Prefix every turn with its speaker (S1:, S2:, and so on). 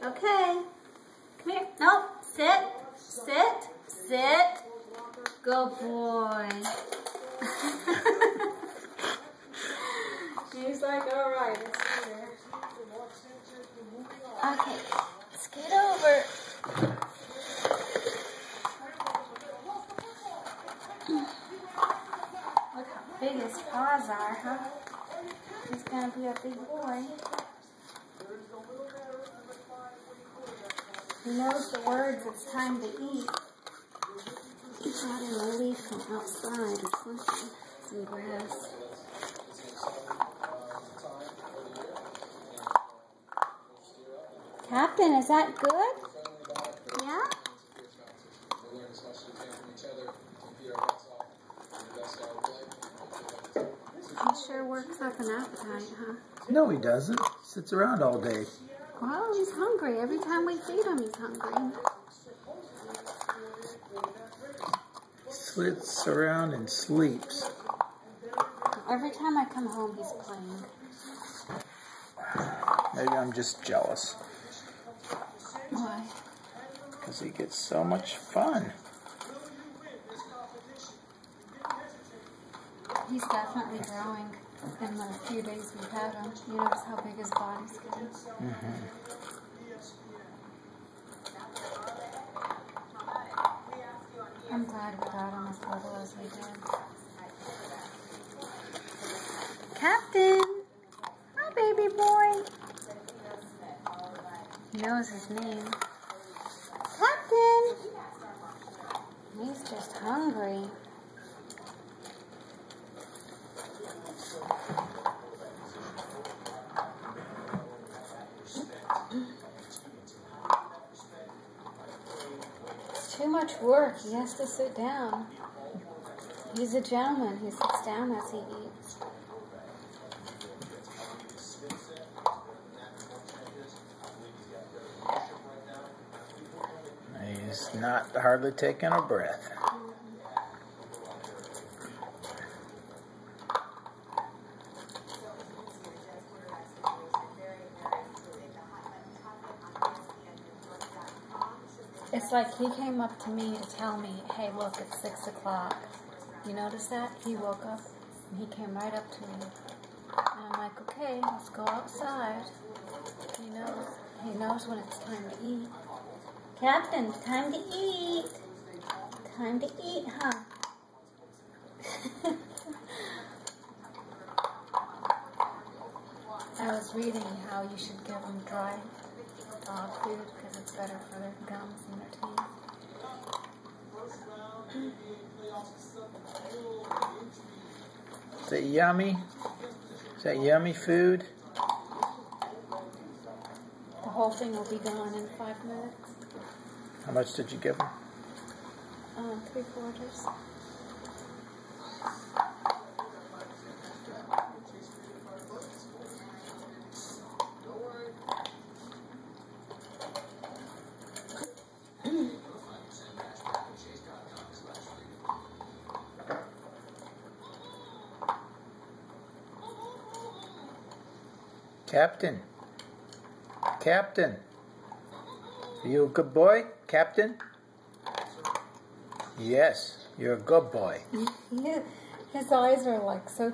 S1: Okay. Come here. No. Sit. Sit. Sit. Good boy.
S2: She's like, all right.
S1: Okay. Scoot over. Look how big his paws are, huh? He's gonna be a big boy. He knows the words, it's time to eat. He brought in a leaf from outside or something, some grass. Captain, is that good? Yeah? He sure works up an appetite, huh?
S3: No, he doesn't. Sits around all day.
S1: Well, he's hungry. Every time we feed him, he's hungry.
S3: Sits around and sleeps.
S1: Every time I come home, he's playing.
S3: Maybe I'm just jealous
S1: Why?
S3: because he gets so much fun.
S1: He's definitely growing in the few days we've had him. You notice how big his body's getting?
S3: hmm
S1: I'm glad we got him as little as we did. Captain! Hi, baby boy. He knows his name. Captain! He's just hungry. Much work. He has to sit down. He's a gentleman. He sits down as he eats.
S3: He's not hardly taking a breath.
S1: It's like he came up to me to tell me, hey, look, it's 6 o'clock. You notice that? He woke up and he came right up to me. And I'm like, okay, let's go outside. He knows. He knows when it's time to eat. Captain, time to eat. Time to eat, huh? I was reading how you should give them dry dog food because it's better for their gums and their teeth.
S3: Is that yummy? Is that yummy food?
S1: The whole thing will be gone in five minutes.
S3: How much did you give them?
S1: Um, three quarters.
S3: Captain. Captain. Are you a good boy, Captain? Yes, you're a good boy.
S1: His eyes are like so